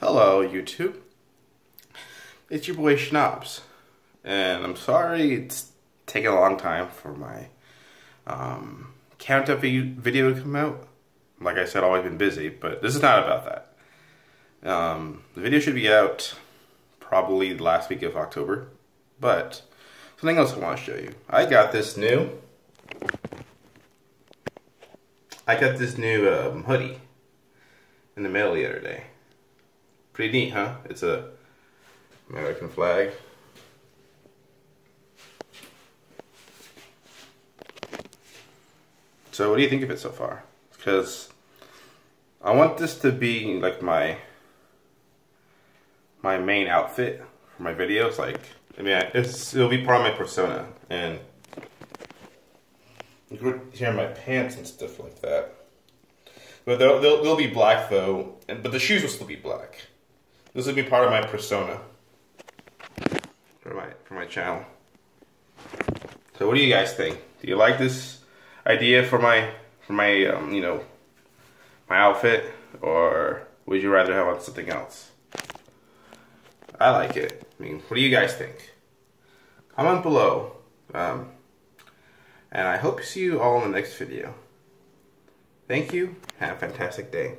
Hello, YouTube. It's your boy Shnobbs. And I'm sorry it's taken a long time for my um, count-up video to come out. Like I said, I've always been busy, but this is not about that. Um, the video should be out probably last week of October. But something else I want to show you. I got this new... I got this new um, hoodie in the mail the other day. Pretty neat, huh? It's a American flag. So what do you think of it so far? Because I want this to be like my my main outfit for my videos. Like, I mean, it's it'll be part of my persona, and you can hear my pants and stuff like that. But they'll, they'll, they'll be black though, and, but the shoes will still be black. This would be part of my persona for my for my channel. So what do you guys think? Do you like this idea for my for my um, you know my outfit, or would you rather have on something else? I like it. I mean, what do you guys think? Comment below. Um, and I hope to see you all in the next video. Thank you. Have a fantastic day.